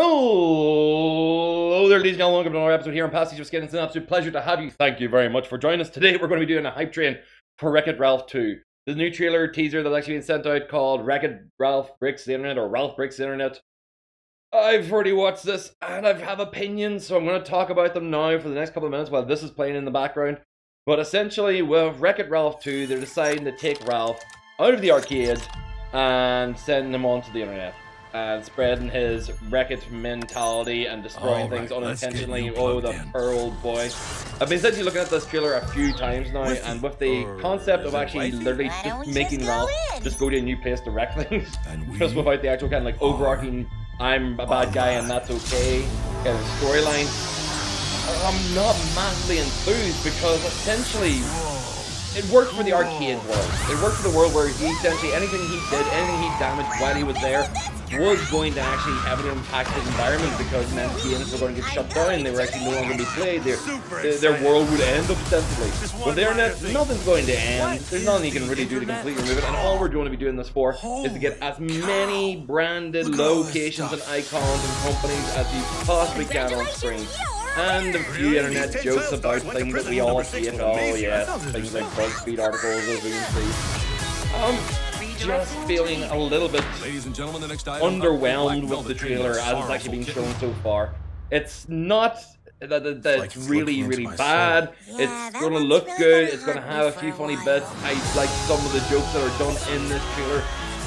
Hello there, ladies and gentlemen. Welcome to another episode here on Pastiche of Skin. It's an absolute pleasure to have you. Thank you very much for joining us. Today, we're going to be doing a hype train for Wreck It Ralph 2. The new trailer teaser that's actually been sent out called Wreck It Ralph Breaks the Internet or Ralph Breaks the Internet. I've already watched this and I have opinions, so I'm going to talk about them now for the next couple of minutes while this is playing in the background. But essentially, with Wreck It Ralph 2, they're deciding to take Ralph out of the arcade and send him onto the internet and spreading his Wreck-It mentality and destroying right, things unintentionally. Oh, the in. Pearl boy. I've been essentially looking at this trailer a few times now, and with the concept of actually literally just making Ralph just go to a new place to wreck things, just without the actual kind of like overarching I'm a bad guy and that's okay kind of storyline, I'm not massively enthused because essentially it worked for the arcade world. It worked for the world where he essentially anything he did, anything he damaged while he was there, was going to actually have an impact on his environment because then games were going to get shut down. And they were actually no longer going to be played. Their, their, world would end ostensibly. With the internet, nothing's going to end. There's nothing you can really do to completely remove it. And all we're going to be doing this for is to get as many branded locations and icons and companies as you possibly can on screen and a few internet jokes about things that we all see at all, yes, things like BuzzFeed articles as we can see. Um, just feeling a little bit Ladies and gentlemen, the next item, underwhelmed with the trailer as it's actually being shown so far. It's not that, that, that it's really, really bad. Yeah, it's gonna look good. It's gonna have a few funny bits. I like some of the jokes that are done in this trailer,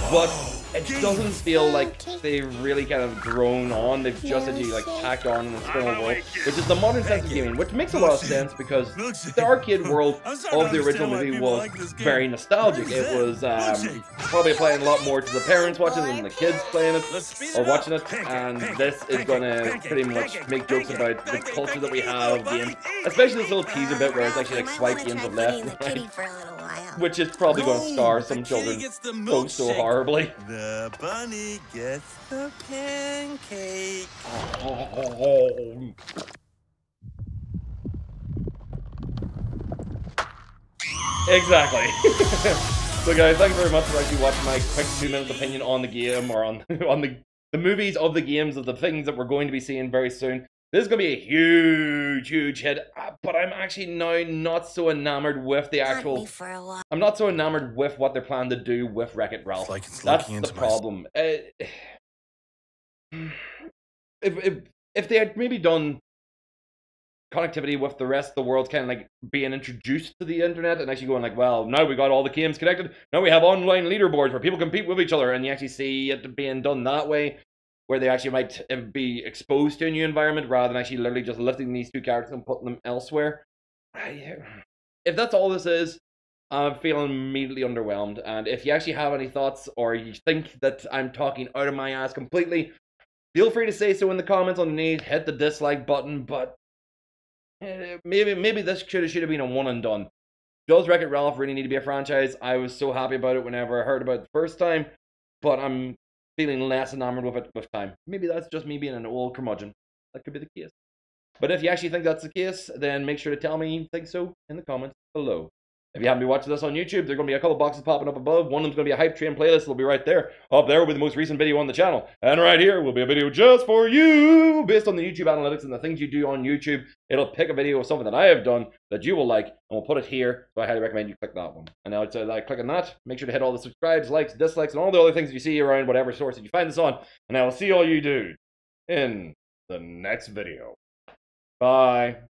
but it doesn't feel like they've really kind of grown on. They've just actually like tacked on in an external world, which is the modern sense of gaming, which makes a lot of sense because the arcade world of the original movie was very nostalgic. It was um, probably playing a lot more to the parents watching than the kids playing it or watching it, and this is gonna pretty much make jokes about the culture that we have, games, especially this little teaser bit where it's actually like swipe games of left right which is probably going to scar some children so so horribly. The bunny gets the pancake. Exactly. so guys, thank you very much for actually watching my quick two minute opinion on the game or on on the the movies of the games of the things that we're going to be seeing very soon. This is going to be a huge, huge hit, uh, but I'm actually now not so enamored with the actual... I'm not so enamored with what they're planning to do with Wreck-It Ralph. Like That's the problem. Uh, if, if, if they had maybe done connectivity with the rest of the world kind of like being introduced to the internet and actually going like well now we got all the games connected now we have online leaderboards where people compete with each other and you actually see it being done that way where they actually might be exposed to a new environment rather than actually literally just lifting these two characters and putting them elsewhere. If that's all this is, I'm feeling immediately underwhelmed. And if you actually have any thoughts or you think that I'm talking out of my ass completely, feel free to say so in the comments underneath. Hit the dislike button, but eh, maybe maybe this should have should have been a one and done. Does Wreck It Ralph really need to be a franchise? I was so happy about it whenever I heard about it the first time, but I'm feeling less enamored with it with time. Maybe that's just me being an old curmudgeon. That could be the case. But if you actually think that's the case, then make sure to tell me you think so in the comments below. If you haven't been watching this on YouTube, there are going to be a couple boxes popping up above. One of them's going to be a hype train playlist. It'll be right there. Up there will be the most recent video on the channel. And right here will be a video just for you. Based on the YouTube analytics and the things you do on YouTube, it'll pick a video of something that I have done that you will like, and we'll put it here. So I highly recommend you click that one. And now it's uh, like clicking that. Make sure to hit all the subscribes, likes, dislikes, and all the other things that you see around whatever source that you find this on. And I will see all you do in the next video. Bye.